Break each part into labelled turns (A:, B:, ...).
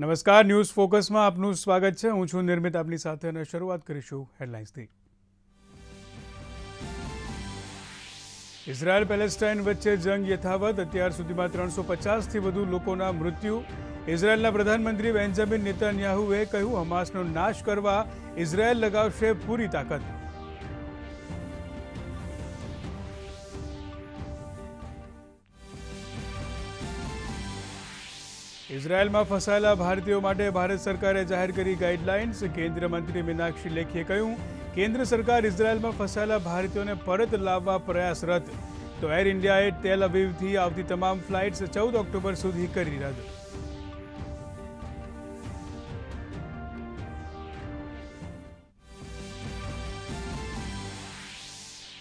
A: નમસ્કાર, ન્યૂઝ ફોકસમાં આપનું સ્વાગત છે. હું છું નિર્મિત, આપની સાથે અને શરૂઆત કરીશું હેડલાઇન્સથી. ઇઝરાયલ પેલેસ્ટાઇન વચ્ચે જંગ યથાવત. અત્યાર સુધીમાં ત્રણસો પચાસથી વધુ લોકોના મૃત્યુ. ઇઝરાયલના પ્રધાનમંત્રી બેન્જામિન નેતન્યાહુએ કહ્યું, હમાસનો નાશ કરવા ઇઝરાયેલ લગાવશે પૂરી તાકાત. ઇઝરાયલમાં ફસાયેલા ભારતીયો માટે ભારત સરકારે જાહેર કરી ગાઈડલાઇન્સ. કેન્દ્રીય મંત્રી મીનાક્ષી લેખીએ કહ્યું, કેન્દ્ર સરકાર ઇઝરાયલમાં ફસાયેલા ભારતીયોને પરત લાવવા પ્રયાસરત. તો એર ઇન્ડિયાએ તેલ અવિવથી આવતી તમામ ફ્લાઇટ્સ ચૌદ ઓક્ટોબર સુધી કરી રદ.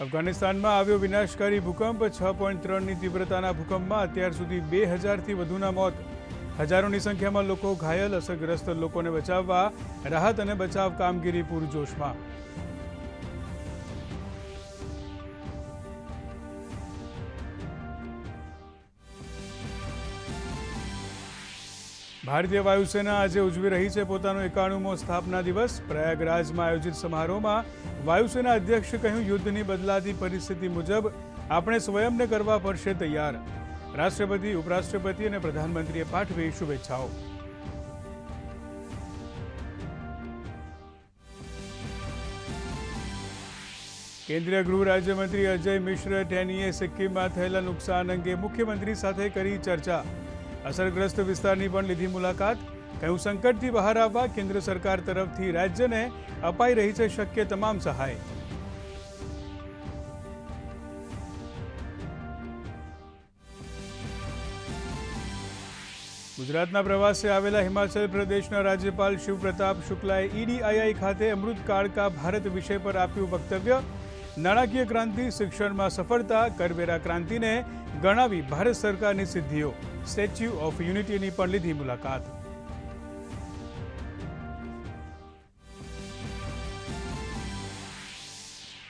A: અફઘાનિસ્તાનમાં આવ્યો વિનાશકારી ભૂકંપ. છ પોઈન્ટ ત્રણની તીવ્રતાના ભૂકંપમાં અત્યાર સુધી બે હજારથી વધુના મોત. હજારોની સંખ્યામાં લોકો ઘાયલ, અસરગ્રસ્ત લોકોને બચાવવા, રાહત અને બચાવ કામગીરી પૂરજોશમાં. ભારતીય વાયુસેના આજે ઉજવી રહી છે પોતાનો એકાણુમો સ્થાપના દિવસ. પ્રયાગરાજમાં આયોજિત સમારોહમાં વાયુસેના અધ્યક્ષે કહ્યું, યુદ્ધની બદલાતી પરિસ્થિતિ મુજબ આપણે સ્વયંને કરવા પડશે તૈયાર. રાષ્ટ્રપતિ, ઉપરાષ્ટ્રપતિ અને પ્રધાનમંત્રીએ પાઠવી શુભેચ્છાઓ. કેન્દ્રીય ગૃહ રાજ્યમંત્રી અજય મિશ્ર ટેનીએ સિક્કિમમાં થયેલા નુકસાન અંગે મુખ્યમંત્રી સાથે કરી ચર્ચા. અસરગ્રસ્ત વિસ્તારની પણ લીધી મુલાકાત. કહ્યું, સંકટથી બહાર આવવા કેન્દ્ર સરકાર તરફથી રાજ્યને અપાઈ રહી છે શક્ય તમામ સહાય. ગુજરાતના પ્રવાસે આવેલા હિમાચલ પ્રદેશના રાજ્યપાલ શિવપ્રતાપ શુક્લાએ ઈડીઆઈઆઈ ખાતે અમૃતકાળકા ભારત વિષય પર આપ્યું વક્તવ્ય. નાણાકીય ક્રાંતિ, શિક્ષણમાં સફળતા, કરવેરા ક્રાંતિને ગણાવી ભારત સરકારની સિદ્ધિઓ. સ્ટેચ્યુ ઓફ યુનિટીની પણ લીધી મુલાકાત.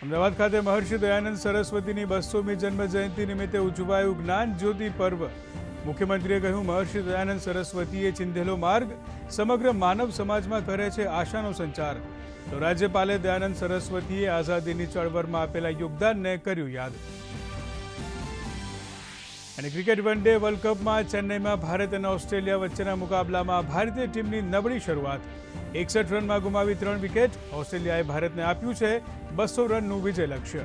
A: અમદાવાદ ખાતે મહર્ષિ દયાનંદ સરસ્વતીની બસોમી જન્મ જયંતિ નિમિત્તે ઉજવાયું જ્ઞાન જ્યોતિ પર્વ. મુખ્યમંત્રીએ કહ્યું, મહર્ષિ દયાનંદ સરસ્વતીએ ચિંધેલો માર્ગ સમગ્ર માનવ સમાજમાં કરે છે આશાનો સંચાર. તો રાજ્યપાલે દયાનંદ સરસ્વતીએ આઝાદીની ચળવળમાં આપેલા યોગદાનને કર્યું યાદ. અને ક્રિકેટ વન ડે વર્લ્ડ કપમાં ચેન્નઈમાં ભારત અને ઓસ્ટ્રેલિયા વચ્ચેના મુકાબલામાં ભારતીય ટીમની નબળી શરૂઆત. એકસઠ રનમાં ગુમાવી ત્રણ વિકેટ. ઓસ્ટ્રેલિયાએ ભારતને આપ્યું છે બસો રનનું વિજય લક્ષ્ય.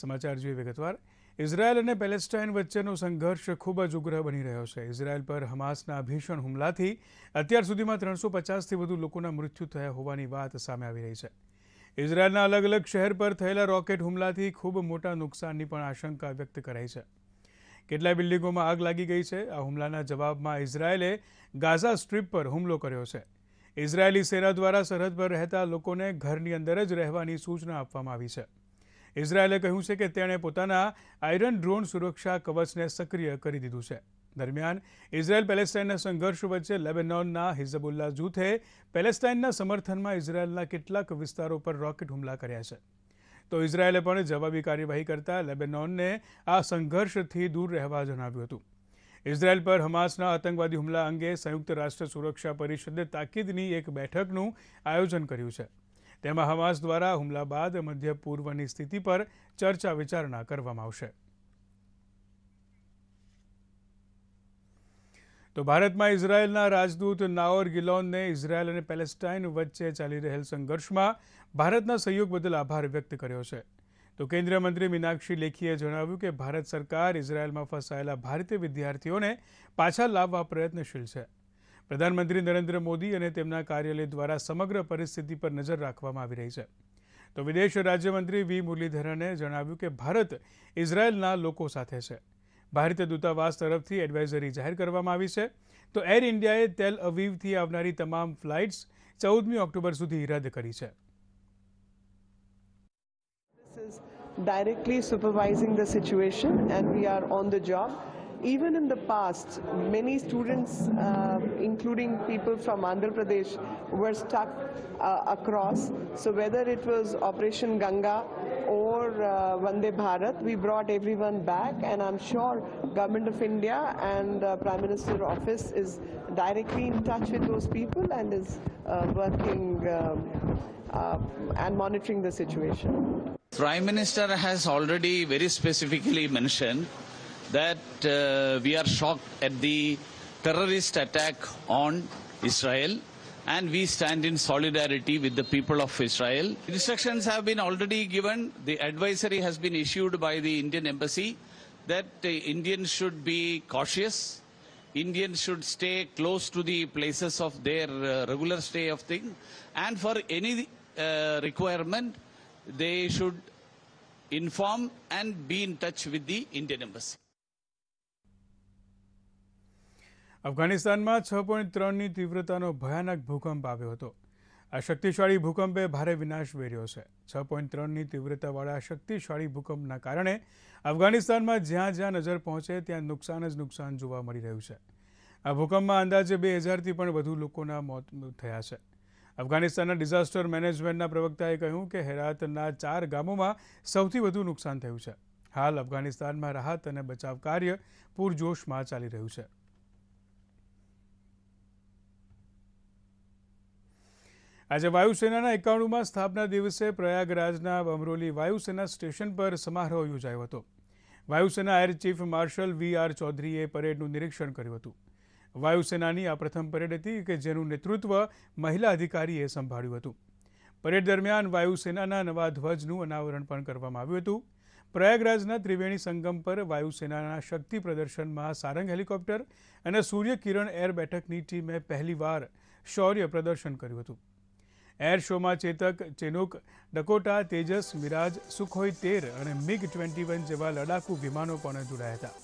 A: સમાચાર જોઈએ વિગતવાર. ઇઝરાયલ અને પેલેસ્ટાઇન વચ્ચેનો સંઘર્ષ ખૂબ જ ઉગ્ર બની રહ્યો છે. ઇઝરાયલ પર હમાસના ભીષણ હુમલાથી અત્યાર સુધીમાં ત્રણસો પચાસથી વધુ લોકોના મૃત્યુ થયા હોવાની વાત સામે આવી રહી છે. ઇઝરાયલના અલગ અલગ શહેર પર થયેલા રોકેટ હુમલાથી ખૂબ મોટા નુકસાનની પણ આશંકા વ્યક્ત કરાઈ છે. કેટલાય બિલ્ડિંગોમાં આગ લાગી ગઈ છે. આ હુમલાના જવાબમાં ઇઝરાયલે ગાઝા સ્ટ્રીપ પર હુમલો કર્યો છે. ઇઝરાયેલી સેના દ્વારા સરહદ પર રહેતા લોકોને ઘરની અંદર જ રહેવાની સૂચના આપવામાં આવી છે. ઇઝરાયેલે કહ્યું છે કે તેણે પોતાના આયરન ડ્રોન સુરક્ષા કવચને સક્રિય કરી દીધું છે. દરમિયાન, ઇઝરાયલ પેલેસ્ટાઇનના સંઘર્ષ વચ્ચે લેબેનોનના હિઝબુલ્લા જૂથે પેલેસ્ટાઇનના સમર્થનમાં ઇઝરાયેલના કેટલાક વિસ્તારો પર રોકેટ હુમલા કર્યા છે. તો ઇઝરાયેલે પણ જવાબી કાર્યવાહી કરતા લેબેનોનને આ સંઘર્ષથી દૂર રહેવા જણાવ્યું હતું. ઇઝરાયલ પર હમાસના આતંકવાદી હુમલા અંગે સંયુક્ત રાષ્ટ્ર સુરક્ષા પરિષદે તાકીદની એક બેઠકનું આયોજન કર્યું છે. તેમાં હમાસ દ્વારા હુમલા બાદ મધ્ય પૂર્વની સ્થિતિ પર ચર્ચા વિચારણા કરવામાં આવશે. તો ભારતમાં ઇઝરાયેલના રાજદૂત નાઓર ગિલોનને ઇઝરાયેલ અને પેલેસ્ટાઇન વચ્ચે ચાલી રહેલ સંઘર્ષમાં ભારતના સહયોગ બદલ આભાર વ્યક્ત કર્યો છે. તો કેન્દ્રીય મંત્રી મીનાક્ષી લેખીએ જણાવ્યું કે ભારત સરકાર ઇઝરાયેલમાં ફસાયેલા ભારતીય વિદ્યાર્થીઓને પાછા લાવવા પ્રયત્નશીલ છે. પ્રધાનમંત્રી નરેન્દ્ર મોદી અને તેમના કાર્યાલય દ્વારા સમગ્ર પરિસ્થિતિ પર નજર રાખવામાં આવી રહી છે. તો વિદેશ રાજ્યમંત્રી વી. મુરલીધરને જણાવ્યું કે ભારત ઇઝરાયેલના લોકો સાથે છે. ભારતીય દૂતાવાસ તરફથી એડવાઇઝરી જાહેર કરવામાં આવી છે. તો એર ઇન્ડિયાએ તેલ અવીવથી આવનારી તમામ ફ્લાઇટ્સ ચૌદમી ઓક્ટોબર સુધી રદ કરી છે.
B: Directly supervising the situation and we are on the job. Even in the past, many students, uh, including people from Andhra Pradesh, were stuck uh, across. So whether it was Operation Ganga or uh, Vande Bharat. We brought everyone back, and I'm sure Government of India and uh, Prime Minister office is directly in touch with those people and is uh, working um, uh, and monitoring the situation.
C: Prime Minister has already very specifically mentioned that uh, we are shocked at the terrorist attack on Israel and we stand in solidarity with the people of Israel. Instructions have been already given. The advisory has been issued by the Indian embassy that Indians should be cautious. Indians should stay close to the places of their uh, regular stay of thing and for any uh, requirement they should inform and be in touch with the Indian embassy.
A: અફઘાનિસ્તાનમાં છ point ત્રણની તીવ્રતાનો ભયાનક ભૂકંપ આવ્યો હતો. આ શક્તિશાળી ભૂકંપે ભારે વિનાશ વેર્યો છે. છ પોઈન્ટ ત્રણની તીવ્રતાવાળા શક્તિશાળી ભૂકંપના કારણે અફઘાનિસ્તાનમાં જ્યાં જ્યાં નજર પહોંચે ત્યાં નુકસાન જ નુકસાન જોવા મળી રહ્યું છે. આ ભૂકંપમાં અંદાજે બે હજારથી પણ વધુ લોકોના મોત થયા છે. અફઘાનિસ્તાનના ડિઝાસ્ટર મેનેજમેન્ટના પ્રવક્તાએ કહ્યું કે હેરાતના ચાર ગામોમાં સૌથી વધુ નુકસાન થયું છે. હાલ અફઘાનિસ્તાનમાં રાહત અને બચાવ કાર્ય પૂરજોશમાં ચાલી રહ્યું છે. આજે વાયુસેનાના એકાણુંમાં સ્થાપના દિવસે પ્રયાગરાજના બમરોલી વાયુસેના સ્ટેશન પર સમારોહ યોજાયો હતો. વાયુસેના air chief marshal V R ચૌધરીએ પરેડનું નિરીક્ષણ કર્યું હતું. વાયુસેનાની આ પ્રથમ પરેડ હતી કે જેનું નેતૃત્વ મહિલા અધિકારીએ સંભાળ્યું હતું. પરેડ દરમિયાન વાયુસેનાના નવા ધ્વજનું અનાવરણ પણ કરવામાં આવ્યું હતું. પ્રયાગરાજના ત્રિવેણી સંગમ પર વાયુસેનાના શક્તિ પ્રદર્શનમાં સારંગ હેલિકોપ્ટર અને સૂર્ય કિરણ એર બેઠકની ટીમે પહેલીવાર શૌર્ય પ્રદર્શન કર્યું હતું. એર શોમાં Chetak Chinook, Dakota, Tejas, Mirage, Sukhoi તેર અને મિગ ટ્વેન્ટી વન જેવા લડાકુ વિમાનો પણ જોડાયા હતા.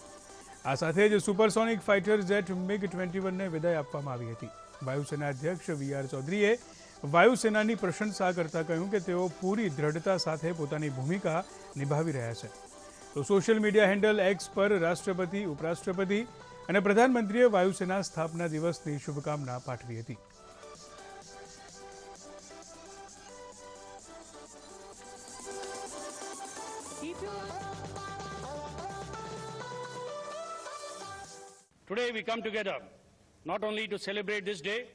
A: આ સાથે જ supersonic fighter jet MiG twenty વનને વિદાય આપવામાં આવી હતી. વાયુસેના અધ્યક્ષ વી આર ચૌધરીએ વાયુસેનાની પ્રશંસા કરતા કહ્યું કે તેઓ પૂરી દ્રઢતા સાથે પોતાની ભૂમિકા નિભાવી રહ્યા છે. તો સોશિયલ મીડિયા હેન્ડલ એક્સ પર રાષ્ટ્રપતિ, ઉપરાષ્ટ્રપતિ અને પ્રધાનમંત્રીએ વાયુસેના સ્થાપના દિવસની શુભકામના પાઠવી હતી.
D: Come together not only to celebrate this day,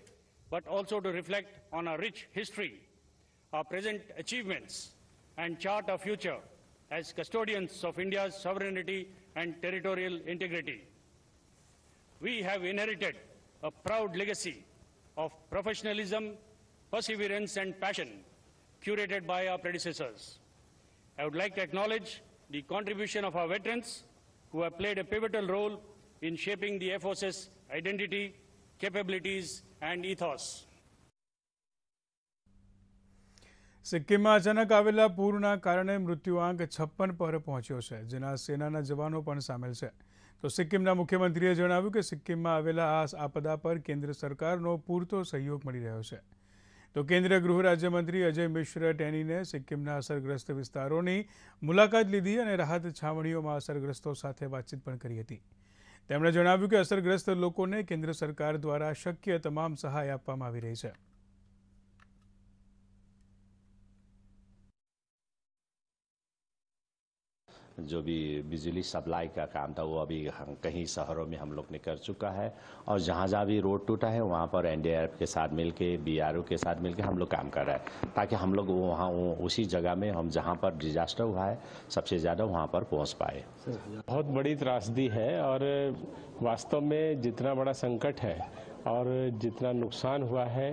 D: but also to reflect on our rich history, our present achievements, and chart our future as custodians of India's sovereignty and territorial integrity. We have inherited a proud legacy of professionalism, perseverance, and passion curated by our predecessors. I would like to acknowledge the contribution of our veterans who have played a pivotal role in shaping the Air Force's identity, capabilities, and ethos.
A: સિક્કિમમાં અચાનક આવેલા પૂરના કારણે મૃત્યુઆંક છપ્પન પર પહોંચ્યો છે જેના સેનાના જવાનો પણ સામેલ છે. તો સિક્કિમના મુખ્યમંત્રીએ જણાવ્યું કે સિક્કિમમાં આવેલા આ આપદા પર કેન્દ્ર સરકારનો પૂરતો સહયોગ મળી રહ્યો છે. તો કેન્દ્રીય ગૃહ રાજ્યમંત્રી અજય મિશ્ર ટેનીને સિક્કિમના અસરગ્રસ્ત વિસ્તારોની મુલાકાત લીધી અને રાહત છાવણીઓમાં અસરગ્રસ્તો સાથે વાતચીત પણ કરી હતી. તેમણે જણાવ્યું કે અસરગ્રસ્ત લોકોને કેન્દ્ર સરકાર દ્વારા શક્ય તમામ સહાય આપવામાં આવી રહી છે.
E: जो भी बिजली सप्लाई का काम था, वो अभी कहीं शहरों में हम लोग ने कर चुका है। और जहाँ जहाँ भी रोड टूटा है, वहाँ पर एनडीआरएफ के साथ मिलके बीआरओ के साथ मिलके हम लोग काम कर रहे हैं, ताकि हम लोग वहाँ उसी जगह में हम जहाँ पर डिजास्टर हुआ है, सबसे ज़्यादा वहाँ पर पहुँच पाए।
F: बहुत बड़ी त्रासदी है और वास्तव में जितना बड़ा संकट है और जितना नुकसान हुआ है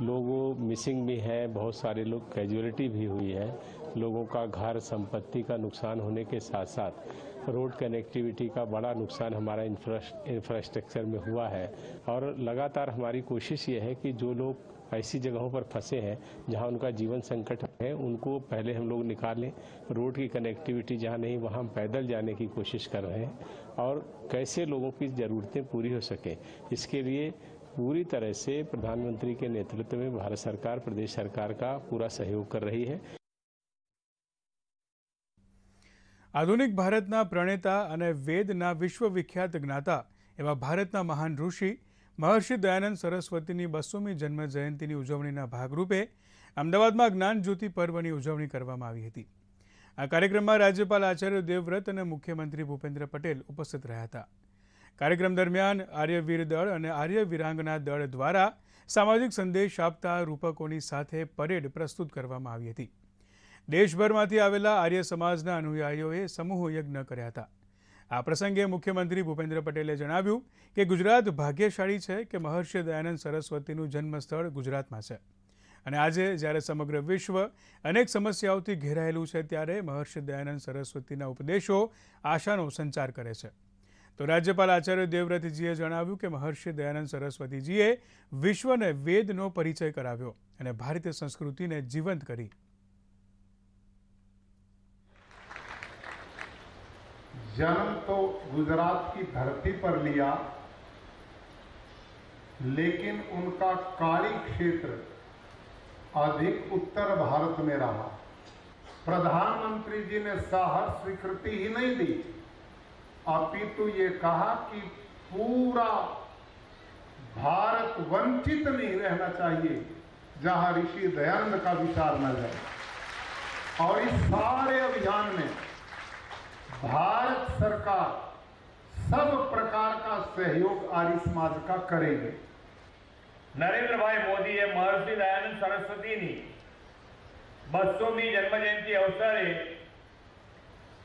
F: लोगों मिसिंग भी हैं, बहुत सारे लोग कैजुअलिटी भी हुई है। लोगों का घर संपत्ति का नुकसान होने के साथ साथ रोड कनेक्टिविटी का बड़ा नुकसान हमारा इंफ्रास्ट्रक्चर में हुआ है। और लगातार हमारी कोशिश ये है कि जो लोग ऐसी जगहों पर फंसे हैं, जहाँ उनका जीवन संकट है, उनको पहले हम लोग निकालें। रोड की कनेक्टिविटी जहाँ नहीं, वहाँ हम पैदल जाने की कोशिश कर रहे हैं। और कैसे लोगों की ज़रूरतें पूरी हो सके, इसके लिए पूरी तरह से प्रधानमंत्री के नेतृत्व में भारत सरकार प्रदेश सरकार का पूरा सहयोग कर रही है
A: આધુનિક ભારતના પ્રણેતા અને વેદના વિશ્વવિખ્યાત જ્ઞાતા એવા ભારતના મહાન ઋષિ મહર્ષિ દયાનંદ સરસ્વતીની બસોમી જન્મ જયંતિની ઉજવણીના ભાગરૂપે અમદાવાદમાં જ્ઞાન જ્યોતિ પર્વની ઉજવણી કરવામાં આવી હતી આ કાર્યક્રમમાં રાજ્યપાલ આચાર્ય દેવવ્રત અને મુખ્યમંત્રી ભૂપેન્દ્ર પટેલ ઉપસ્થિત રહ્યા હતા કાર્યક્રમ દરમિયાન આર્યવીર દળ અને આર્ય વિરાંગના દળ દ્વારા સામાજિક સંદેશ આપતા રૂપકોની સાથે પરેડ પ્રસ્તુત કરવામાં આવી હતી. દેશભરમાંથી આવેલા આર્ય સમાજના અનુયાયીઓએ સમૂહ યજ્ઞ કર્યા હતા. આ પ્રસંગે મુખ્યમંત્રી ભૂપેન્દ્ર પટેલે જણાવ્યું કે ગુજરાત ભાગ્યશાળી છે કે મહર્ષિ દયાનંદ સરસ્વતીનું જન્મસ્થળ ગુજરાતમાં છે. અને આજે જ્યારે સમગ્ર વિશ્વ અનેક સમસ્યાઓથી ઘેરાયેલું છે ત્યારે મહર્ષિ દયાનંદ સરસ્વતીના ઉપદેશો આશાનો સંચાર કરે છે. તો રાજ્યપાલ આચાર્ય દેવવ્રતજીએ જણાવ્યું કે મહર્ષિ દયાનંદ સરસ્વતીજીએ વિશ્વને વેદનો પરિચય કરાવ્યો અને ભારતીય સંસ્કૃતિને જીવંત કરી
G: जन्म तो गुजरात की धरती पर लिया लेकिन उनका कार्य क्षेत्र अधिक उत्तर भारत में रहा प्रधानमंत्री जी ने सहर स्वीकृति ही नहीं दी अपितु ये कहा कि पूरा भारत वंचित नहीं रहना चाहिए जहां ऋषि दयानंद का विचार न जाए और इस सारे अभियान में भारत सरकार सब प्रकार का सहयोग आर्य समाज का करेगी
H: નરેન્દ્રભાઈ મોદીએ મહર્ષિ દયાનંદ સરસ્વતીની બસોમી જન્મજયંતિ અવસરે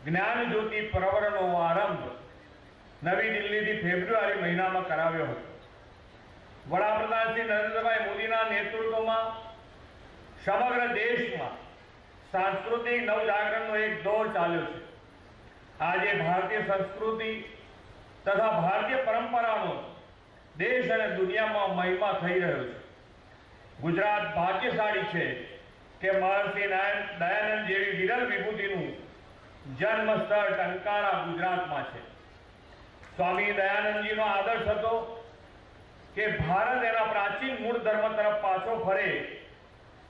H: જ્ઞાન જ્યોતિ પ્રવરણનો આરંભ નવી દિલ્હીથી ફેબ્રુઆરી મહિનામાં કરાવ્યો હતો. વડાપ્રધાન શ્રી નરેન્દ્રભાઈ મોદીના નેતૃત્વમાં સમગ્ર દેશમાં સાંસ્કૃતિક નવજાગરણનો એક દોર ચાલ્યો છે. આજે ભારતીય સંસ્કૃતિ તથા ભારતીય પરંપરાનો દેશ અને દુનિયામાં મહિમા થઈ રહ્યો છે. ગુજરાત ભાગ્યશાળી છે કે મહર્ષિ દયાનંદ જેવી વિરલ વિભૂતિનું જન્મ સ્થળ ટંકારા ગુજરાતમાં છે. સ્વામી દયાનંદજીનો આદર્શ હતો કે ભારત એના પ્રાચીન મૂળ ધર્મ તરફ પાછો ફરે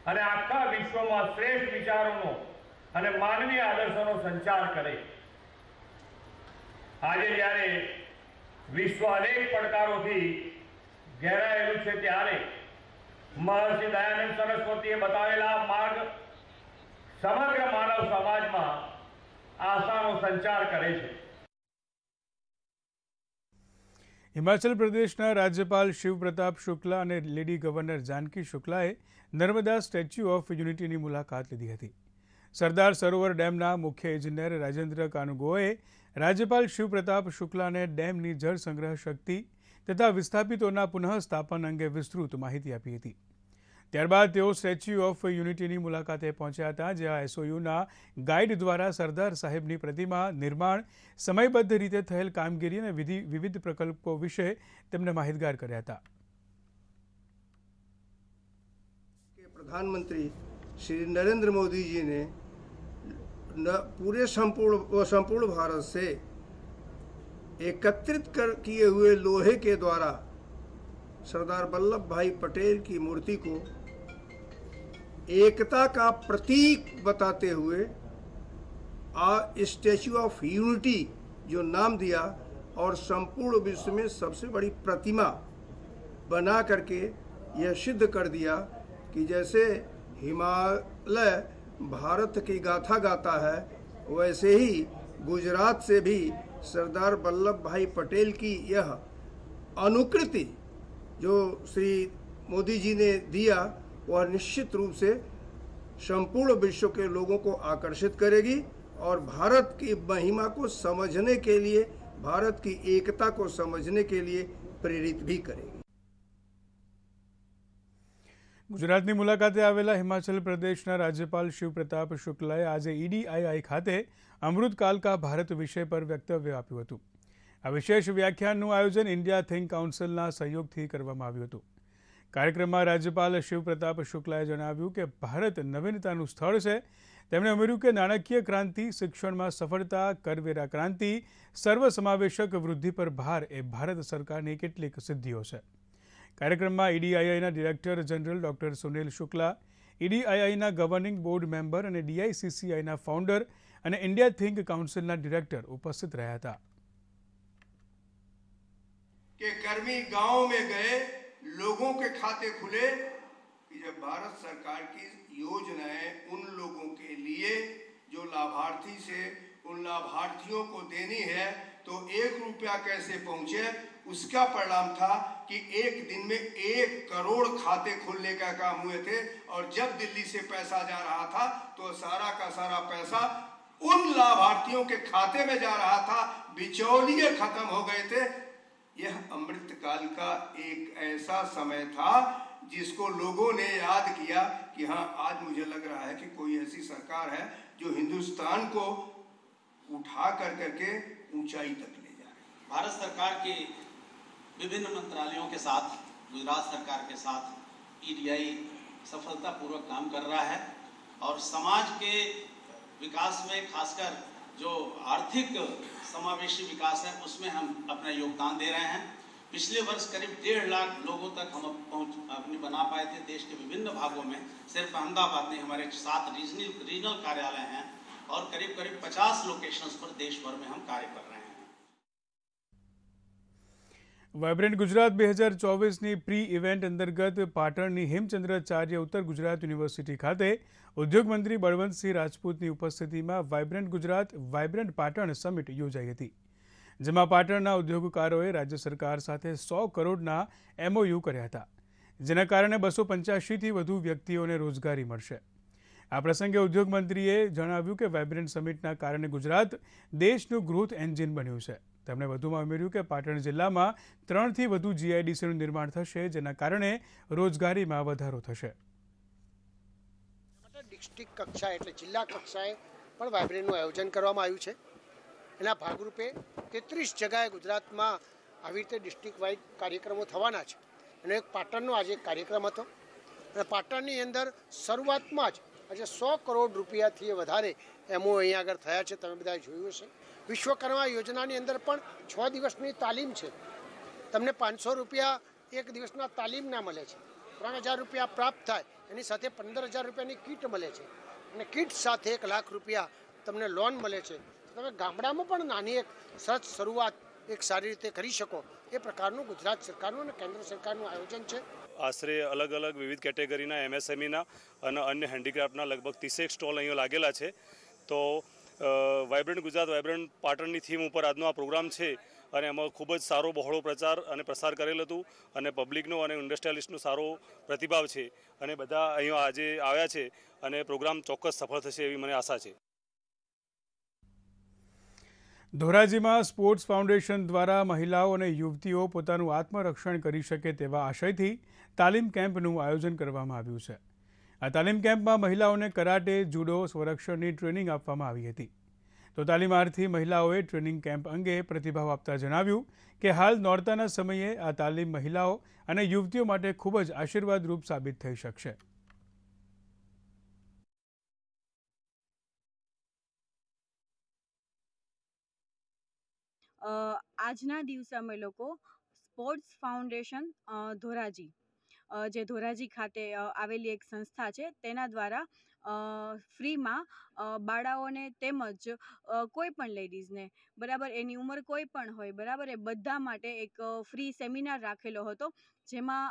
H: અને આખા વિશ્વમાં શ્રેષ્ઠ વિચારોનો અને માનવીય આદર્શોનો સંચાર કરે. આજે જ્યારે વિશ્વ અનેક પડકારોથી ઘેરાયેલું છે ત્યારે મહર્ષિ દયાનંદ સરસ્વતીએ બતાવેલા માર્ગ સમગ્ર માનવ સમાજમાં આશાનો સંચાર કરે છે.
A: હિમાચલ પ્રદેશના રાજ્યપાલ શિવપ્રતાપ શુક્લા અને લેડી ગવર્નર જાનકી શુક્લાએ નર્મદા સ્ટેચ્યુ ઓફ યુનિટીની મુલાકાત લીધી હતી. સરદાર સરોવર ડેમના મુખ્ય ઇજનેર રાજેન્દ્ર કાનુગોએ રાજ્યપાલ શિવપ્રતાપ શુક્લાને ડેમની જળ સંગ્રહ શક્તિ તથા વિસ્થાપિતોના પુનઃસ્થાપન અંગે વિસ્તૃત માહિતી આપી હતી. ત્યારબાદ તેઓ સ્ટેચ્યુ ઓફ યુનિટીની મુલાકાતે પહોંચ્યા હતા જ્યાં એસઓયુના ગાઈડ દ્વારા સરદાર સાહેબની પ્રતિમા નિર્માણ સમયબદ્ધ રીતે થયેલ કામગીરી અને વિધિ વિવિધ પ્રકલ્પો વિશે તેમને માહિતગાર કર્યા હતા
I: कि प्रधानमंत्री श्री नरेंद्र मोदी जी ने न पूरे संपूर्ण संपूर्ण भारत से एकत्रित कर किए हुए लोहे के द्वारा सरदार वल्लभ भाई पटेल की मूर्ति को एकता का प्रतीक बताते हुए आ स्टैचू ऑफ़ यूनिटी जो नाम दिया और संपूर्ण विश्व में सबसे बड़ी प्रतिमा बना करके यह सिद्ध कर दिया कि जैसे हिमालय भारत की गाथा गाता है, वैसे ही गुजरात से भी सरदार वल्लभ भाई पटेल की यह अनुकृति जो श्री मोदी जी ने दिया वह निश्चित रूप से संपूर्ण विश्व के लोगों को आकर्षित करेगी और भारत की महिमा को समझने के लिए भारत की एकता को समझने के लिए प्रेरित भी करेगी
A: ગુજરાતની મુલાકાતે આવેલા હિમાચલ પ્રદેશના રાજ્યપાલ શિવપ્રતાપ શુક્લાએ આજે ઈડીઆઈઆઈ ખાતે અમૃતકાલ કા ભારત વિષય પર વક્તવ્ય આપ્યું હતું આ વિશેષ વ્યાખ્યાનનું આયોજન ઇન્ડિયા થિંક કાઉન્સિલના સહયોગથી કરવામાં આવ્યું હતું કાર્યક્રમમાં રાજ્યપાલ શિવપ્રતાપ શુક્લાએ જણાવ્યું કે ભારત નવીનતાનું સ્થળ છે. તેમણે ઉમેર્યું કે નાણાકીય ક્રાંતિ, શિક્ષણમાં સફળતા, કરવેરા ક્રાંતિ, સર્વસમાવેશક વૃદ્ધિ પર ભાર એ ભારત સરકારની કેટલીક સિદ્ધિઓ છે. કાર્યક્રમમાં ઈડીઆઈઆઈના director general doctor Sunil Shukla, ઈડીઆઈઆઈના governing board member અને ડીઆઈસીસીઆઈના ફાઉન્ડર અને ઇન્ડિયા થિંક કાઉન્સિલના ડિરેક્ટર ઉપસ્થિત રહ્યા હતા.
I: કે કર્મી ગાંવ મેં ગયે लोगों के खाते खुले कि जब भारत सरकार की योजनाएँ उन लोगों के लिए जो लाभार्थी से उन लाभार्थियों को देनी है तो एक रुपया कैसे पहुँचे? उसका परिणाम था कि एक दिन में एक करोड़ खाते खोलने का काम हुए थे और जब दिल्ली से पैसा जा रहा था तो सारा का सारा पैसा उन लाभार्थियों के खाते में जा रहा था। बिचौलिए खत्म हो गए थे। यह अमृतकाल का एक ऐसा समय था जिसको लोगों ने याद किया कि हाँ आज मुझे लग रहा है कि कोई ऐसी सरकार है जो हिंदुस्तान को उठा कर करके ऊंचाई तक ले जा रही है
J: भारत सरकार के विभिन्न मंत्रालयों के साथ, गुजरात सरकार के साथ ईडीआई सफलतापूर्वक काम कर रहा है और समाज के विकास में खासकर जो आर्थिक समावेशी विकास है, उसमें हम अपना योगदान दे रहे हैं। पिछले वर्ष करीब डेढ़ लाख लोगों तक हम पहुँच, अपने बना पाए थे देश के विभिन्न भागों में। सिर्फ़ अहमदाबाद में हमारे सात रीजनल रीजनल कार्यालय हैं और करीब करीब 50 लोकेशंस पर देश भर में हम कार्य कर रहे हैं।
A: વાયબ્રન્ટ ગુજરાત બે હજાર ચોવીસની પ્રી ઇવેન્ટ અંતર્ગત પાટણની હેમચંદ્રાચાર્ય ઉત્તર ગુજરાત યુનિવર્સિટી ખાતે ઉદ્યોગમંત્રી બળવંતસિંહ રાજપૂતની ઉપસ્થિતિમાં vibrant Gujarat, vibrant Patan summit યોજાઈ હતી, જેમાં પાટણના ઉદ્યોગકારોએ રાજ્ય સરકાર સાથે સો કરોડના એમઓયુ કર્યા હતા, જેના કારણે બસો પંચ્યાસીથી વધુ વ્યક્તિઓને રોજગારી મળશે. આ પ્રસંગે ઉદ્યોગમંત્રીએ જણાવ્યું કે વાયબ્રન્ટ સમિટના કારણે ગુજરાત દેશનું ગ્રોથ એન્જિન બન્યું છે. તેમણે વધુમાં ઉમેર્યું કે પાટણ જિલ્લામાં ત્રણથી વધુ જીઆઈડીસીનું નિર્માણ થશે, જેના કારણે રોજગારીમાં વધારો થશે.
K: ડિસ્ટ્રિક્ટ કક્ષાએ એટલે જિલ્લા કક્ષાએ પણ વાઇબ્રેન્ટનું આયોજન કરવામાં આવ્યું છે. એના ભાગરૂપે તેત્રીસ જગાએ ગુજરાતમાં આવી રીતે ડિસ્ટ્રિક્ટ વાઇઝ કાર્યક્રમો થવાના છે. અને એક પાટણનો આજે એક કાર્યક્રમ હતો. અને પાટણની અંદર શરૂઆતમાં જ આજે સો કરોડ રૂપિયાથી વધારે એમઓ અહીંયા આગળ થયા છે. તમે બધાએ જોયું હશે. વિશ્વકર્મા યોજનાની અંદર પણ છ દિવસની તાલીમ છે. તમને પાંચસો રૂપિયા એક દિવસના તાલીમના મળે છે. ત્રણ હજાર રૂપિયા પ્રાપ્ત થાય, એની સાથે પંદર હજાર રૂપિયાની કીટ મળે છે. અને કીટ સાથે એક લાખ રૂપિયા તમને લોન મળે છે. તમે ગામડામાં પણ નાની એક સરસ શરૂઆત એક સારી રીતે કરી શકો. એ પ્રકારનું ગુજરાત સરકારનું અને કેન્દ્ર સરકારનું આયોજન છે.
L: આશરે અલગ અલગ વિવિધ કેટેગરીના એમએસએમઈના અને અન્ય હેન્ડીક્રાફ્ટના લગભગ ત્રીસેક સ્ટોલ અહીંયા લાગેલા છે. તો વાઇબ્રન્ટ ગુજરાત વાઇબ્રન્ટ પાટણની થીમ ઉપર આજનો આ પ્રોગ્રામ છે અને એમાં ખૂબ જ સારો બહોળો પ્રચાર અને પ્રસાર કરેલ હતું અને પબ્લિકનો અને ઇન્ડસ્ટ્રીયાલિસ્ટનો સારો પ્રતિભાવ છે અને બધા અહીંયા આજે આવ્યા છે અને પ્રોગ્રામ ચોક્કસ સફળ થશે એવી મને આશા છે.
A: ધોરાજીમાં સ્પોર્ટ્સ ફાઉન્ડેશન દ્વારા મહિલાઓ અને યુવતીઓ પોતાનું આત્મરક્ષણ કરી શકે તેવા આશયથી તાલીમ કેમ્પનું આયોજન કરવામાં આવ્યું છે. આ તાલીમ કેમ્પમાં મહિલાઓને કરાટે, જુડો સ્વરક્ષણની ટ્રેનિંગ આપવામાં આવી હતી. તો તાલીમાર્થી મહિલાઓએ ટ્રેનિંગ કેમ્પ અંગે પ્રતિભાવ આપતા જણાવ્યું કે હાલ નોરતાના સમયે આ તાલીમ મહિલાઓ અને યુવતીઓ માટે ખૂબ જ આશીર્વાદરૂપ સાબિત થઈ શકશે.
M: આજના દિવસે અમે લોકો સ્પોર્ટ્સ ફાઉન્ડેશન ધોરાજી જે ધોરાજી ખાતે આવેલી એક સંસ્થા છે, તેના દ્વારા ફ્રીમાં બાળાઓને તેમજ કોઈ પણ લેડીઝને, બરાબર, એની ઉંમર કોઈ પણ હોય, બરાબર, એ બધા માટે એક ફ્રી સેમિનાર રાખેલો હતો, જેમાં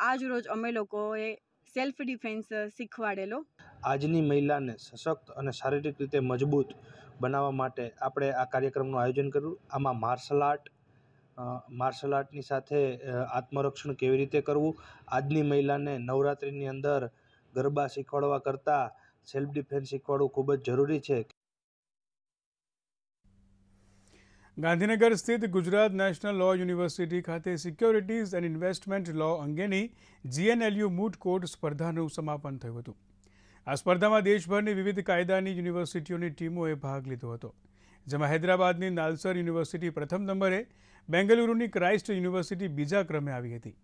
M: આજ રોજ અમે લોકોએ સેલ્ફ ડિફેન્સ શીખવાડેલો.
N: આજની મહિલાને સશક્ત અને શારીરિક રીતે મજબૂત બનાવવા માટે આપણે આ કાર્યક્રમનું આયોજન કર્યું. આમાં માર્શલ આર્ટ માર્શલ આર્ટની સાથે આત્મરક્ષણ કેવી રીતે કરવું? આજની મહિલાને નવરાત્રિની અંદર ગરબા શીખવાડવા કરતાં સેલ્ફ ડિફેન્સ શીખવાડવું ખૂબ જ જરૂરી છે.
A: ગાંધીનગર સ્થિત ગુજરાત નેશનલ લો યુનિવર્સિટી ખાતે સિક્યોરિટીઝ એન્ડ ઇન્વેસ્ટમેન્ટ લો અંગેની જીએનએલયુ મૂટ કોર્ટ સ્પર્ધાનું સમાપન થયું હતું. આ સ્પર્ધામાં દેશભરની વિવિધ કાયદાની યુનિવર્સિટીઓની ટીમોએ ભાગ લીધો હતો. જેમાં હૈદરાબાદની નાલસર યુનિવર્સિટી પ્રથમ નંબરે બેંગલુરુની ક્રાઇસ્ટ યુનિવર્સિટી બીજા ક્રમે આવી હતી.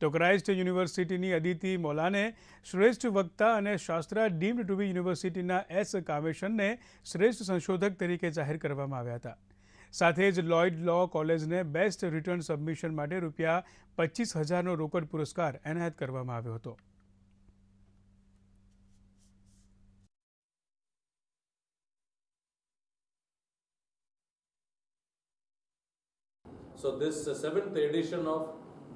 A: તો ક્રાઇસ્ટ યુનિવર્સિટીની અદિતિ મોલાને શ્રેષ્ઠ વક્તા અને શાસ્ત્રા ડીમ્ડ ટુ બી યુનિવર્સિટીના એસ કામેશનને શ્રેષ્ઠ સંશોધક તરીકે જાહેર કરવામાં આવ્યા હતા. સાથે જ લોઇડ લો કોલેજને બેસ્ટ રિટર્ન સબમિશન માટે રૂપિયા પચીસ હજારનો રોકડ પુરસ્કાર એનાયત કરવામાં આવ્યો હતો.
O: So this uh, seventh edition of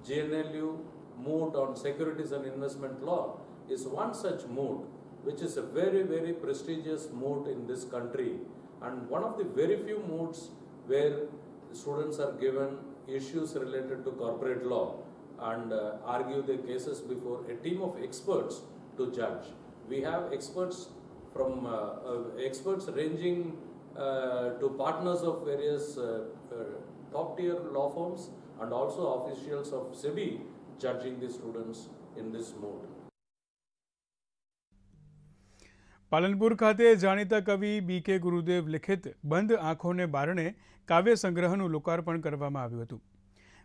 O: GNLU moot on securities and investment law is one such moot which is a very, very prestigious moot in this country and one of the very few moots where students are given issues related to corporate law and uh, argue their cases before a team of experts to judge. We have experts from uh, uh, experts ranging uh, to partners of various uh, top tier law firms and also officials of SEBI judging the students in this mode.
A: Palanpur ખાતે જાણીતા કવિ બી કે ગુરુદેવ લિખિત બંધ આંખોને બારણે કાવ્ય સંગ્રહનું લોકાર્પણ કરવામાં આવ્યું હતું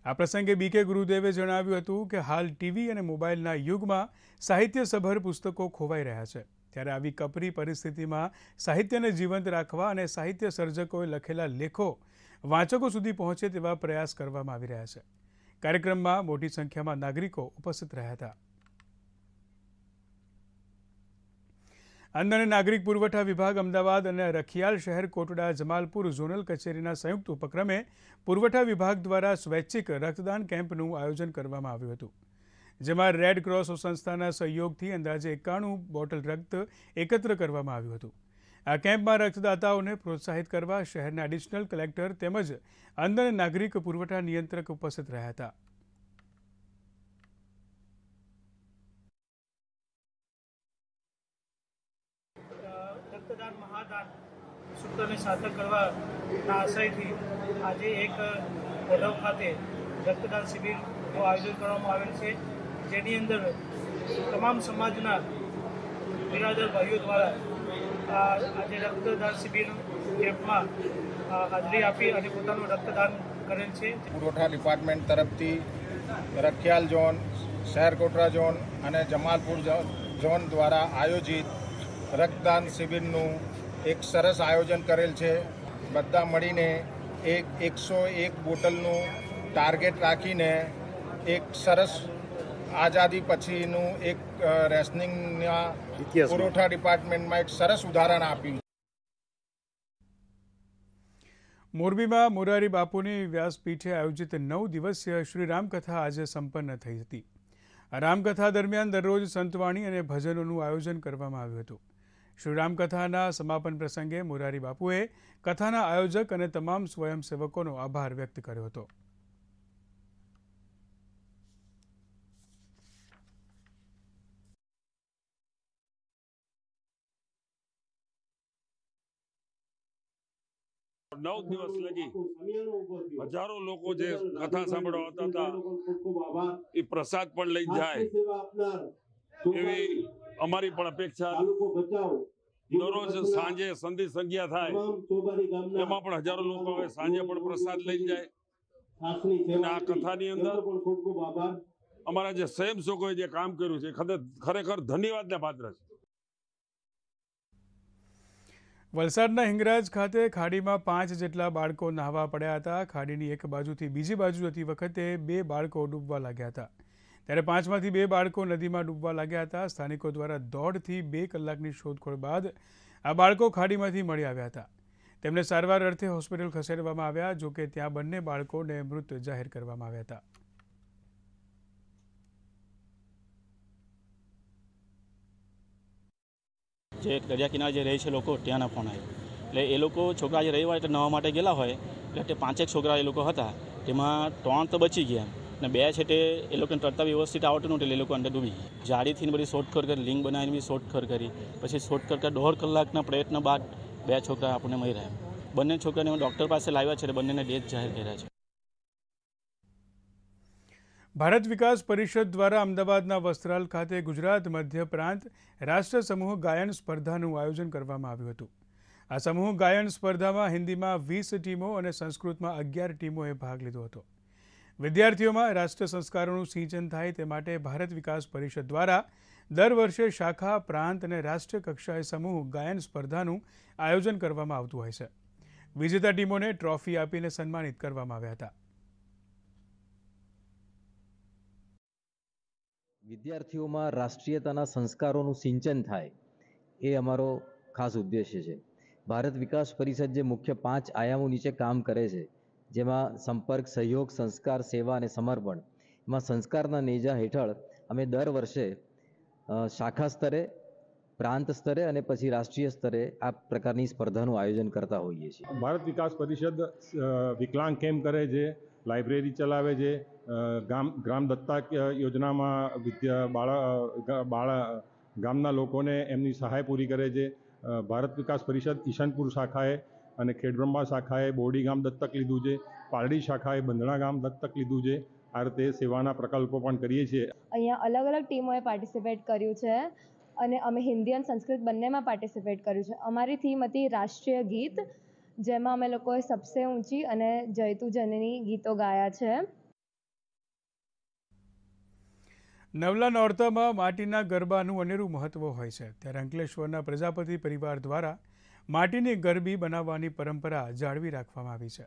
A: આ પ્રસંગે બી કે ગુરુદેવે જણાવ્યું હતું કે હાલ ટીવી અને મોબાઈલના યુગમાં સાહિત્યસભર પુસ્તકો ખોવાઈ રહ્યા છે ત્યારે આવી કપરી પરિસ્થિતિમાં સાહિત્યને જીવંત રાખવા અને સાહિત્ય સર્જકોએ લખેલા લેખો વાંચકો સુધી પહોંચે તેવા પ્રયાસ કરવામાં આવી રહ્યા છે. કાર્યક્રમમાં મોટી સંખ્યામાં નાગરિકો ઉપસ્થિત રહ્યા હતા. અન્ન અને નાગરિક પુરવઠા વિભાગ અમદાવાદ અને રખિયાલ શહેર કોટડા જમાલપુર ઝોનલ કચેરીના સંયુક્ત ઉપક્રમે પુરવઠા વિભાગ દ્વારા સ્વૈચ્છિક રક્તદાન કેમ્પનું આયોજન કરવામાં આવ્યું હતું. જેમાં રેડ ક્રોસ સંસ્થાના સહયોગથી અંદાજે એકાણું બોટલ રક્ત એકત્ર કરવામાં આવ્યું હતું. આ કેમ્પમાં રક્તદાતાઓને પ્રોત્સાહિત કરવા શહેરના એડિશનલ કલેક્ટર તેમજ અંદર નાગરિક પુરવઠા નિયંત્રક ઉપસ્થિત રહ્યા હતા.
P: રક્તદાન મહાદાન સૂત્રને સાર્થક કરવાના આશયથી આજે એક વડોદ ખાતે રક્તદાન શિબિરનું આયોજન કરવામાં આવેલ છે. જેની અંદર તમામ સમાજના બિરાદર ભાઈઓ દ્વારા આજે રક્તદાન શિબિર કેમ્પમાં હાજરી આપી અને પોતાનું રક્તદાન કરેલ છે.
G: પુરવઠા ડિપાર્ટમેન્ટ તરફથી રખિયાલ ઝોન શહેર કોટરા ઝોન અને જમાલપુર ઝોન દ્વારા આયોજિત રક્તદાન શિબિરનું એક સરસ આયોજન કરેલ છે. બધા મળીને એક એકસો એક બોટલનું ટાર્ગેટ રાખીને એક સરસ આઝાદી પછીનું એક રેશનિંગના પુરવઠા ડિપાર્ટમેન્ટમાં એક સરસ ઉદાહરણ આપ્યું
A: મોરબીમાં મોરારી બાપુની વ્યાસપીઠે આયોજિત નવ દિવસીય શ્રી રામકથા આજે સંપન્ન થઈ હતી. આ રામકથા દરમિયાન દરરોજ સંતવાણી અને ભજનોનું આયોજન કરવામાં આવ્યું હતું. શ્રી રામકથાના સમાપન પ્રસંગે મોરારી બાપુએ કથાના આયોજક અને તમામ સ્વયંસેવકોનો આભાર વ્યક્ત કર્યો હતો.
Q: નવ દિવસ લગી હજારો લોકો જે કથા સાંભળવા આવતા હતા એ પ્રસાદ પણ લઈ જાય. એવી અમારી પણ અપેક્ષા દરરોજ સાંજે સંધિ સંજ્ઞા થાય. એમાં પણ હજારો લોકો હવે સાંજે પણ પ્રસાદ લઈ જાય. આ કથાની અંદર અમારા જે સ્વયંસેવકોએ જે કામ કર્યું છે ખરેખર ધન્યવાદને પાત્ર છે.
A: વલસાડના હિંગરાજ ખાતે ખાડીમાં પાંચ જેટલા બાળકો નહાવા પડ્યા હતા. ખાડીની એક બાજુથી બીજી બાજુ જતી વખતે બે બાળકો ડૂબવા લાગ્યા હતા. ત્યારે પાંચમાંથી બે બાળકો નદીમાં ડૂબવા લાગ્યા હતા. સ્થાનિકો દ્વારા દોઢથી બે કલાકની શોધખોળ બાદ આ બાળકો ખાડીમાંથી મળી આવ્યા હતા. તેમને સારવાર અર્થે હોસ્પિટલ ખસેડવામાં આવ્યા, જોકે ત્યાં બંને બાળકોને મૃત જાહેર કરવામાં આવ્યા હતા.
R: જે દરિયા કિનારે જે રહે છે લોકો, ત્યાંના ફોન આવ્યો. એટલે એ લોકો છોકરા જે રવિવાર એટલે નવા માટે ગયેલા હોય, એટલે પાંચેક છોકરા એ લોકો હતા, તેમાં ત્રણ તો બચી ગયા અને બે છે તે એ લોકોને તરતા વ્યવસ્થિત આવડતું નહોતું, એટલે એ લોકો અંદર ડૂબી ગયા. જાળીથી બધી શોધખોળ કરી લિંક બનાવીને બી શોધખોળ કરી, પછી શોધખોળ કરતા દોઢ કલાકના પ્રયત્ન બાદ બે છોકરા આપણને મળી રહ્યા બંને છોકરાને ડૉક્ટર પાસે લાવ્યા છે બંનેને ડેથ જાહેર કર્યા છે.
A: ભારત વિકાસ પરિષદ દ્વારા અમદાવાદના વસ્ત્રાલ ખાતે ગુજરાત મધ્ય પ્રાંત રાષ્ટ્ર સમૂહ ગાયન સ્પર્ધાનું આયોજન કરવામાં આવ્યું હતું. આ સમૂહ ગાયન સ્પર્ધામાં હિન્દીમાં વીસ ટીમો અને સંસ્કૃતમાં અગિયાર ટીમોએ ભાગ લીધો હતો. વિદ્યાર્થીઓમાં રાષ્ટ્ર સંસ્કારોનું સિંચન થાય તે માટે ભારત વિકાસ પરિષદ દ્વારા દર વર્ષે શાખા, પ્રાંત અને રાષ્ટ્રીય કક્ષાએ સમૂહ ગાયન સ્પર્ધાનું આયોજન કરવામાં આવતું હોય છે. વિજેતા ટીમોને ટ્રોફી આપીને સન્માનિત કરવામાં આવ્યા હતા.
S: વિદ્યાર્થીઓમાં રાષ્ટ્રીયતાના સંસ્કારોનું સિંચન થાય એ અમારો ખાસ ઉદ્દેશ્ય છે. ભારત વિકાસ પરિષદ જે મુખ્ય પાંચ આયામો નીચે કામ કરે છે, જેમાં સંપર્ક, સહયોગ, સંસ્કાર, સેવા અને સમર્પણ, એમાં સંસ્કારના નેજા હેઠળ અમે દર વર્ષે શાખા સ્તરે, પ્રાંત સ્તરે અને પછી રાષ્ટ્રીય સ્તરે આ પ્રકારની સ્પર્ધાનું આયોજન કરતા હોઈએ છીએ.
T: ભારત વિકાસ પરિષદ વિકલાંગ કેમ્પ કરે છે? લાઇબ્રેરી ચલાવે છે. ગામ, ગ્રામ દત્તક યોજનામાં વિદ્યા, બાળા બાળા, ગામના લોકોને એમની સહાય પૂરી કરે છે. ભારત વિકાસ પરિષદ ઈશનપુર શાખાએ અને ખેડબ્રહ્મા શાખાએ બોરડી ગામ દત્તક લીધું છે. પારડી શાખાએ બંધણા ગામ દત્તક લીધું છે. આ રીતે સેવાના પ્રકલ્પો પણ કરીએ છીએ.
U: અહીંયા અલગ અલગ ટીમોએ પાર્ટિસિપેટ કર્યું છે અને અમે હિન્દી અને સંસ્કૃત બંનેમાં પાર્ટિસિપેટ કર્યું છે. અમારી થીમ હતી રાષ્ટ્રીય ગીત. જેમાં અમે લોકોએ સબસે ઊંચી અને જયતુ જનની ગીતો ગાયા છે.
A: નવલા નોરતામાં માટીના ગરબાનું અનેરું મહત્વ હોય છે. ત્યારે અંકલેશ્વરના પ્રજાપતિ પરિવાર દ્વારા માટીની ગરબી બનાવવાની પરંપરા જાળવી રાખવામાં આવી છે.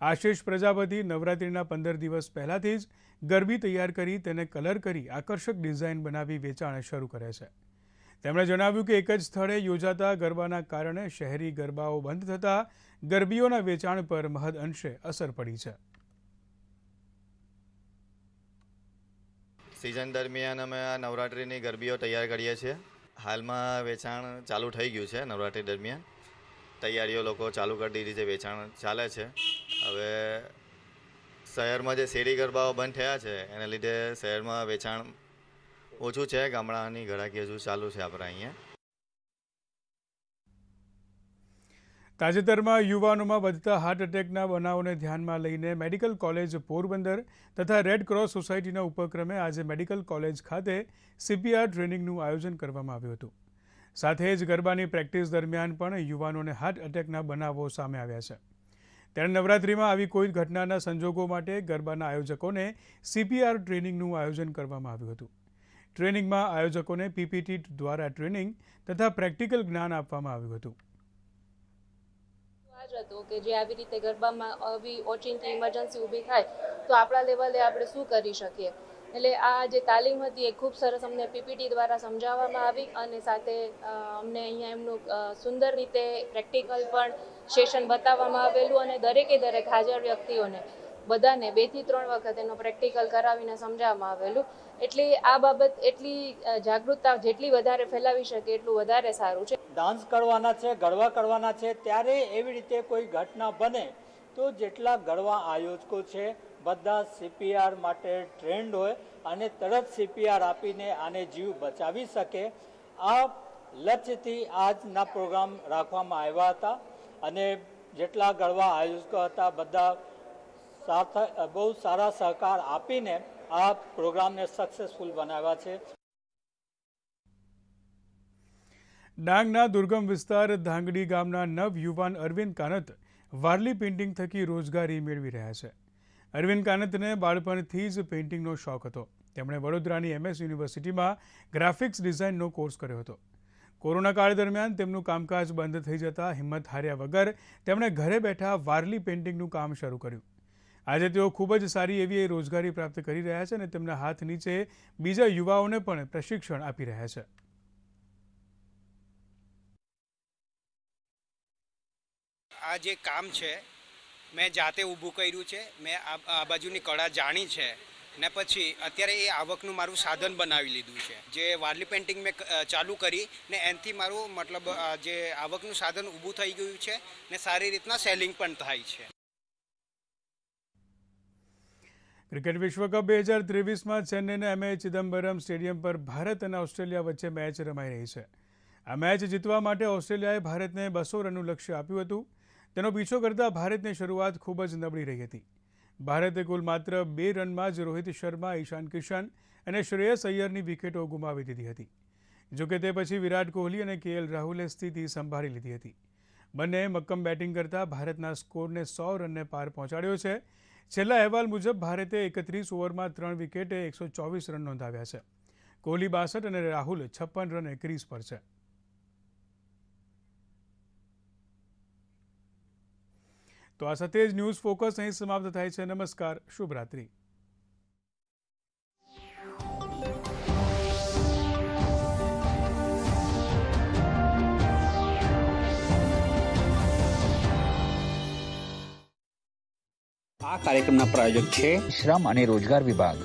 A: આશીષ પ્રજાપતિ નવરાત્રિના પંદર દિવસ પહેલાંથી જ ગરબી તૈયાર કરી તેને કલર કરી આકર્ષક ડિઝાઇન બનાવી વેચાણ શરૂ કરે છે. તેમણે જણાવ્યું કે એક જ સ્થળે યોજાતા ગરબાના કારણે શહેરી ગરબાઓ બંધ થતાં ગરબીઓના વેચાણ પર મહદ અંશે અસર પડી છે.
V: સિઝન દરમિયાન અમે આ નવરાત્રિની ગરબીઓ તૈયાર કરીએ છીએ. હાલમાં વેચાણ ચાલુ થઈ ગયું છે નવરાત્રિ દરમિયાન. તૈયારીઓ લોકો ચાલુ કરી દીધી છે, વેચાણ ચાલે છે. હવે શહેરમાં જે શેરી ગરબાઓ બંધ થયા છે, એને લીધે શહેરમાં વેચાણ ઓછું છે ગામડાની ઘરાકી હજુ ચાલુ છે આપણા અહીંયા.
A: તાજેતરમાં યુવાનોમાં વધતા હાર્ટ એટેકના બનાવોને ધ્યાનમાં લઈને મેડિકલ કોલેજ પોરબંદર તથા રેડ ક્રોસ સોસાયટીના ઉપક્રમે આજે મેડિકલ કોલેજ ખાતે સીપીઆર ટ્રેનિંગનું આયોજન કરવામાં આવ્યું હતું. સાથે જ ગરબાની પ્રેક્ટિસ દરમિયાન પણ યુવાનોને હાર્ટ એટેકના બનાવો સામે આવ્યા છે. ત્યારે નવરાત્રિમાં આવી કોઈ ઘટનાના સંજોગો માટે ગરબાના આયોજકોને સીપીઆર ટ્રેનિંગનું આયોજન કરવામાં આવ્યું હતું. ટ્રેનિંગમાં આયોજકોને પીપીટી દ્વારા ટ્રેનિંગ તથા પ્રેક્ટિકલ જ્ઞાન આપવામાં આવ્યું હતું.
W: હતો કે જે આવી રીતે ગરબામાં આવી ઓચિંતી ઇમરજન્સી ઊભી થાય, તો આપણા લેવલે આપણે શું કરી શકીએ? એટલે આ જે તાલીમ હતી એ ખૂબ સરસ અમને પીપીટી દ્વારા સમજાવવામાં આવી અને સાથે અમને અહીંયા એમનું સુંદર રીતે પ્રેક્ટિકલ પણ સેશન બતાવવામાં આવેલું અને દરેકે દરેક હાજર વ્યક્તિઓને બધાને બેથી ત્રણ વખત એનો પ્રેક્ટિકલ કરાવીને સમજાવવામાં આવેલું. એટલે આ બાબત એટલી જાગૃતતા જેટલી વધારે ફેલાવી શકે એટલું વધારે સારું છે.
X: ડાન્સ કરવાના છે, ગરબા કરવાના છે, ત્યારે એવી રીતે કોઈ ઘટના બને તો જેટલા ગરબા આયોજકો છે, બધા સીપીઆર માટે ટ્રેન્ડ હોય અને તરત સીપીઆર આપીને આને જીવ બચાવી શકે. આ લક્ષ્યથી આજના પ્રોગ્રામ રાખવામાં આવ્યા હતા અને જેટલા ગરબા આયોજકો હતા, બધા સાથે બહુ સારા સહકાર આપીને આ પ્રોગ્રામને સક્સેસફુલ બનાવ્યા છે.
A: ડાંગના દુર્ગમ વિસ્તાર ધાંગડી ગામના નવ યુવાન અરવિંદ કાનત વારલી પેઇન્ટિંગ થકી રોજગારી મેળવી રહ્યા છે. અરવિંદ કાનતને બાળપણથી જ પેઇન્ટિંગનો શોખ હતો. તેમણે વડોદરાની એમએસ યુનિવર્સિટીમાં ગ્રાફિક્સ ડિઝાઇનનો કોર્સ કર્યો હતો. કોરોના કાળ દરમિયાન તેમનું કામકાજ બંધ થઈ જતાં હિંમત હાર્યા વગર તેમણે ઘરે બેઠા વારલી પેઇન્ટિંગનું કામ શરૂ કર્યું. આજે તેઓ ખૂબ જ સારી એવી રોજગારી પ્રાપ્ત કરી રહ્યા છે અને તેમના હાથ નીચે બીજા યુવાઓને પણ પ્રશિક્ષણ આપી રહ્યા છે.
Y: આ જે કામ છે, મેં જાતે ઊભું કર્યું છે, મેં આ બાજુની કળા જાણી છે ને પછી અત્યારે એ આવકનું મારું સાધન બનાવી લીધું છે. જે વારલી પેઇન્ટિંગ મેં ચાલુ કરી ને એનાથી મારું મતલબ જે આવકનું સાધન ઊભું થઈ ગયું છે ને સારી રીતના સેલિંગ પણ થાય છે.
A: ક્રિકેટ વિશ્વકપ બે હજાર ત્રેવીસમાં ચેન્નઈના એમએ ચિદમ્બરમ સ્ટેડિયમ પર ભારત અને ઓસ્ટ્રેલિયા વચ્ચે મેચ રમાઈ રહી છે. આ મેચ જીતવા માટે ઓસ્ટ્રેલિયાએ ભારતને બસો રનનું લક્ષ્ય આપ્યું હતું. તેનો પીછો કરતા ભારતની શરૂઆત ખૂબ જ નબળી રહી હતી. ભારતે કુલ માત્ર બે રનમાં જ રોહિત શર્મા, ઈશાન કિશન અને શ્રેયસ અય્યરની વિકેટો ગુમાવી દીધી હતી. જોકે તે પછી વિરાટ કોહલી અને કેએલ રાહુલે સ્થિતિ સંભાળી લીધી હતી. બંને મક્કમ બેટિંગ કરતા ભારતના સ્કોરને સો રનને પાર પહોંચાડ્યો છે. છેલ્લા અહેવાલ મુજબ ભારતે એકત્રીસ ઓવરમાં ત્રણ વિકેટે એકસો ચોવીસ રન નોંધાવ્યા છે. કોહલી બાસઠ અને રાહુલ છપ્પન રને ક્રીઝ પર છે. તો આ સાથે જ ન્યૂઝ ફોકસ અહીં સમાપ્ત થાય છે. નમસ્કાર, શુભરાત્રી.
Z: આ કાર્યક્રમના પ્રાયોજક છે શ્રમ અને રોજગાર વિભાગ.